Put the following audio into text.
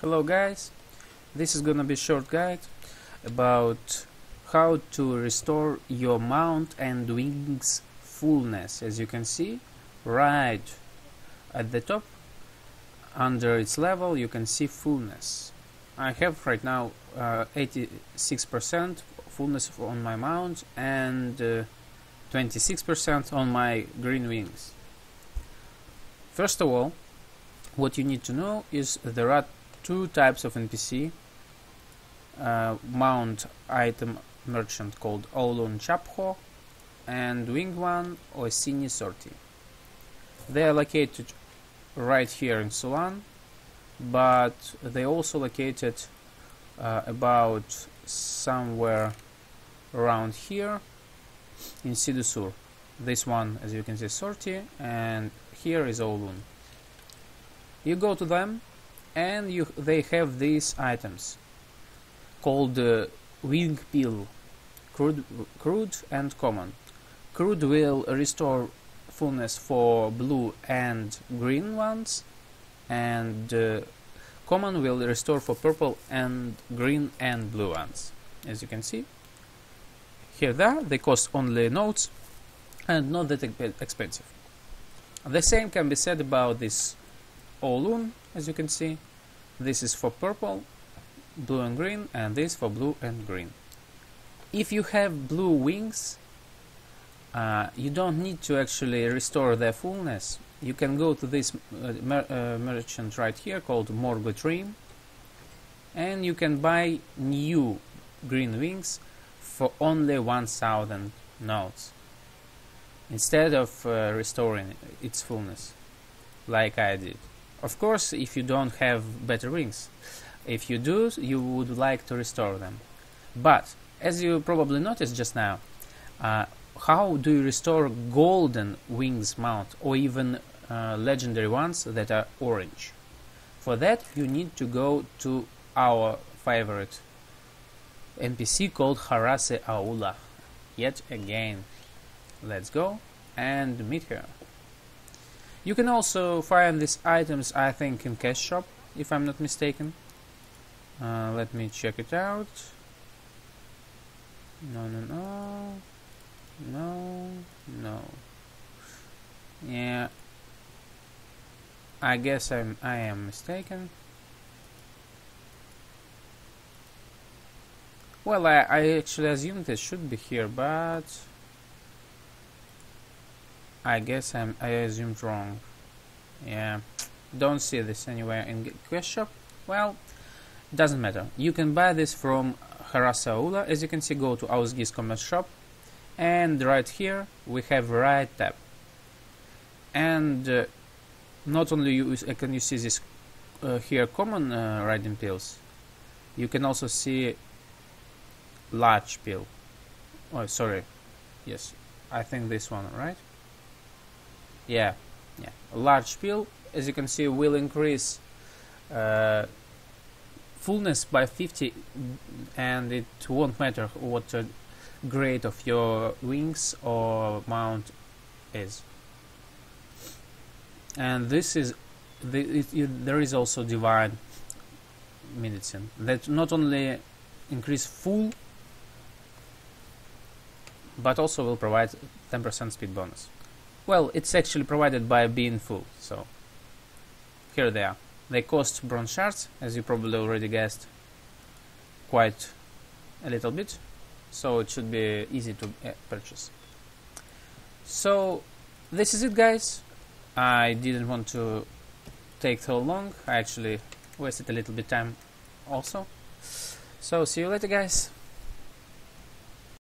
Hello guys, this is gonna be short guide about how to restore your mount and wings fullness. As you can see, right at the top, under its level, you can see fullness. I have right now 86% uh, fullness on my mount and 26% uh, on my green wings. First of all, what you need to know is the are two types of NPC uh, mount item merchant called Olun Chapho and wing one Osini Sorti. They are located right here in Sulan, but they also located uh, about somewhere around here in Sidusur. This one, as you can see, Sorti, and here is Olun. You go to them and you they have these items called uh, wing pill crude, crude and common. Crude will restore fullness for blue and green ones and uh, common will restore for purple and green and blue ones as you can see. Here they are they cost only notes and not that expensive. The same can be said about this Olun as you can see this is for purple blue and green and this for blue and green. If you have blue wings uh, you don't need to actually restore their fullness. You can go to this uh, mer uh, merchant right here called Morgo Dream and you can buy new green wings for only 1000 notes instead of uh, restoring its fullness like I did of course, if you don't have better wings. If you do, you would like to restore them. But, as you probably noticed just now, uh, how do you restore golden wings mount or even uh, legendary ones that are orange? For that, you need to go to our favorite NPC called Harase Aula. Yet again. Let's go and meet her. You can also find these items, I think, in cash shop, if I'm not mistaken. Uh, let me check it out. No, no, no. No, no. Yeah. I guess I'm I am mistaken. Well, I, I actually assumed it should be here, but I guess I'm, I assumed wrong. Yeah, don't see this anywhere in Quest Shop. Well, doesn't matter. You can buy this from Harasaula. As you can see, go to Ausgis Commerce Shop. And right here, we have right tab. And uh, not only you, uh, can you see this uh, here common uh, riding pills, you can also see large pill. Oh, sorry. Yes, I think this one, right? Yeah yeah. A large pill as you can see will increase uh, fullness by 50 and it won't matter what grade of your wings or mount is. And this is the, it, it, there is also divine medicine that not only increase full but also will provide 10% speed bonus well, it's actually provided by being full, so here they are. They cost bronze shards, as you probably already guessed, quite a little bit, so it should be easy to uh, purchase. So this is it guys. I didn't want to take so long. I actually wasted a little bit time also. So see you later guys.